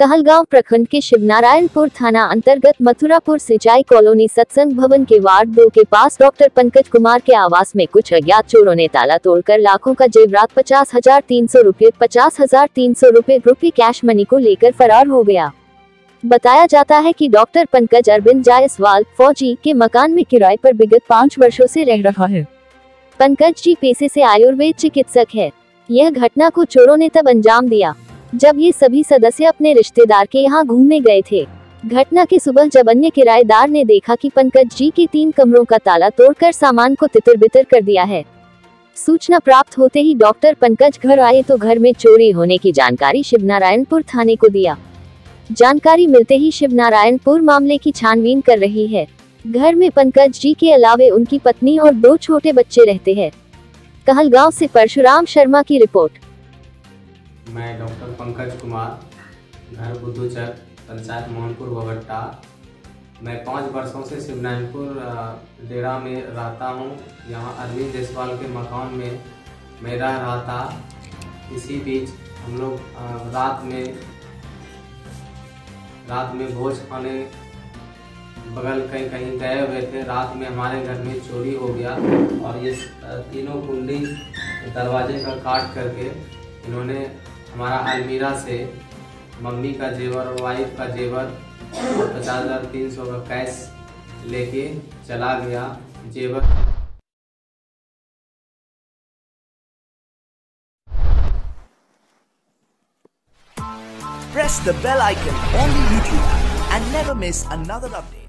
कहलगांव प्रखंड के शिवनारायणपुर थाना अंतर्गत मथुरापुर सिंचाई कॉलोनी सत्संग भवन के वार्ड दो के पास डॉक्टर पंकज कुमार के आवास में कुछ अज्ञात चोरों ने ताला तोड़कर लाखों का जेवरात पचास हज़ार तीन सौ रूपए पचास हज़ार तीन सौ रूपए रूपए कैश मनी को लेकर फरार हो गया। बताया जाता है कि डॉक्टर पंकज अरविंद जायसवाल फौजी के मकान में किराए पर विगत पाँच वर्षो ऐसी रह रहा है। पंकज जी पेशे से आयुर्वेद चिकित्सक है। यह घटना को चोरों ने तब अंजाम दिया। जब ये सभी सदस्य अपने रिश्तेदार के यहाँ घूमने गए थे, घटना के सुबह जब अन्य किराएदार ने देखा कि पंकज जी के तीन कमरों का ताला तोड़कर सामान को तितर बितर कर दिया है, सूचना प्राप्त होते ही डॉक्टर पंकज घर आए तो घर में चोरी होने की जानकारी शिवनारायणपुर थाने को दिया। जानकारी मिलते ही शिवनारायणपुर मामले की छानबीन कर रही है। घर में पंकज जी के अलावे उनकी पत्नी और दो छोटे बच्चे रहते हैं। कहलगांव से परशुराम शर्मा की रिपोर्ट। मैं डॉक्टर पंकज कुमार घर बुद्धूचक पंचायत मोहनपुर बगट्टा। मैं पाँच वर्षों से शिवनारायणपुर अ, डेरा में रहता हूँ। यहाँ अरविंद जायसवाल के मकान में मैं रह रहा था इसी बीच हम लोग रात में रात में भोज खाने बगल कहीं कहीं गए हुए थे। रात में हमारे घर में चोरी हो गया और ये तीनों कुंडी दरवाजे का काट करके इन्होंने हमारा अलमीरा से मम्मी का जेवर और वाइफ का जेवर पचास हज़ार तीन सौ का कैश लेके चला गया जेवर press the bell icon on the YouTube app and never miss another update.